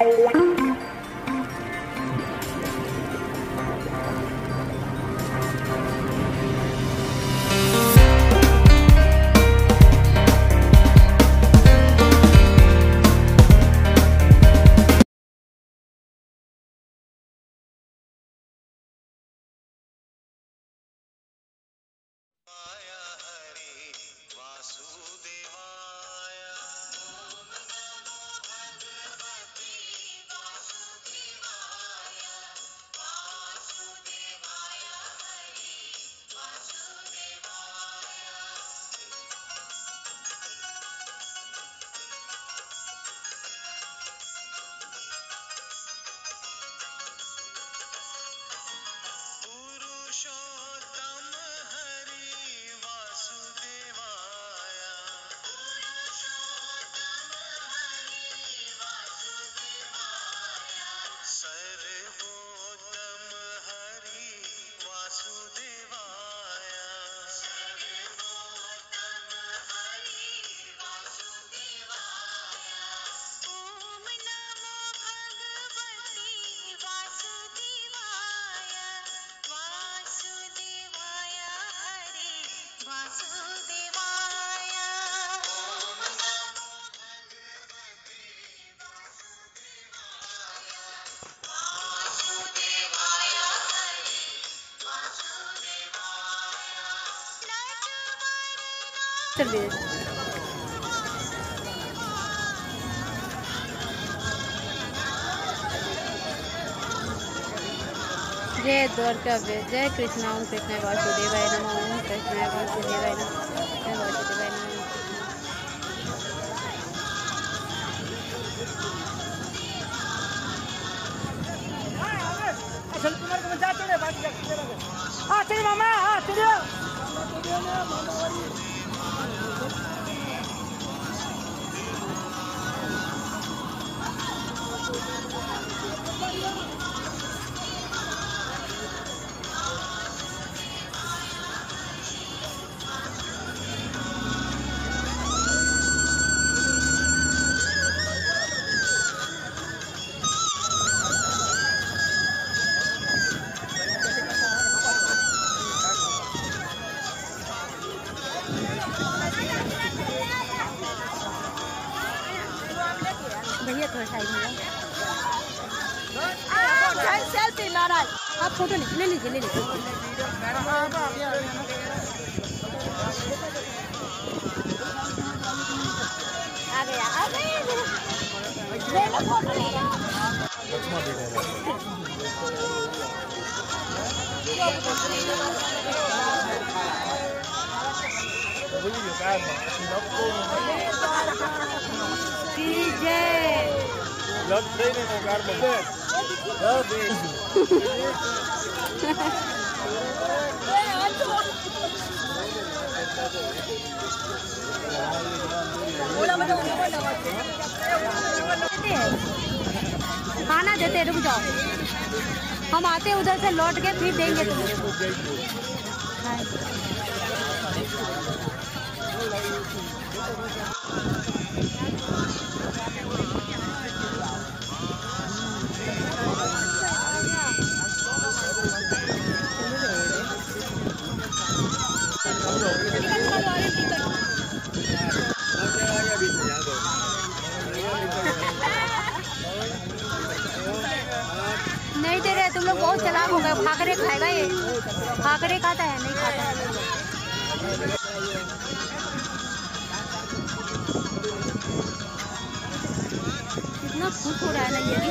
Hola. चल दे जय द्वारका जय कृष्ण ओम कृष्ण वासुदेवाय नमः ओम कृष्ण वासुदेवाय नमः जय वासुदेवाय नमः। Ah, tiene mamá, ah, Thank you. Selfie महाराज आप फ़ोटो ले लीजिए ले लीजिए। आ गया आ गया। ले लो फ़ोटो ले लो। जय देते हैं खाना देते रुक जाओ। हम आते उधर से लौट के फिर देंगे तुम्हें। फाकरे खाता है नहीं खाता है। कितना खुश हो रहा है ना ये। भी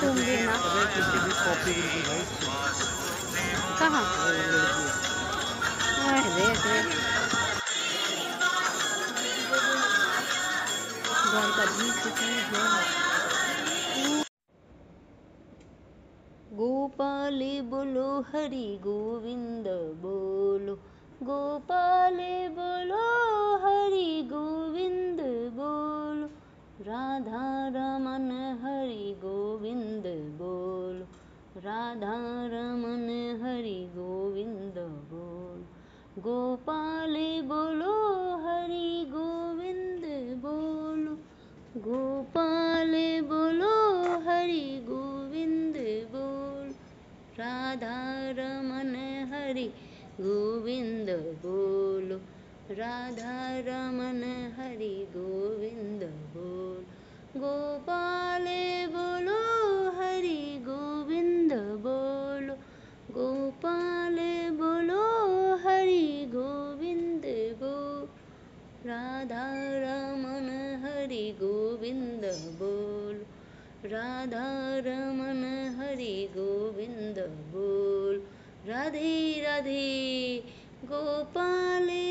भी ना कहाँ जय गोपाले बोलो हरि गोविंद बोलो। गोपाले बोलो राधा रमन हरि गोविंद बोलो। राधा रमन हरि गोविंद बोलो। गोपाले बोलो, हरि गोविंद बोलो। गोपाले बोलो, हरि गोविंद बोल। राधा रमन हरि गोविंद बोलो। राधा रमन हरि गोविंद बोल। गोपाले बोलो, हरि गोविंद बोलो। गोपाले बोलो, हरि गोविंद बोल। राधा रमन हरि गोविंद बोल। राधा रमन हरि गोविंद बोल। राधे राधे, गोपाले